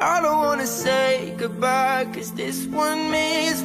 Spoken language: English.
I don't wanna say goodbye Cause this one means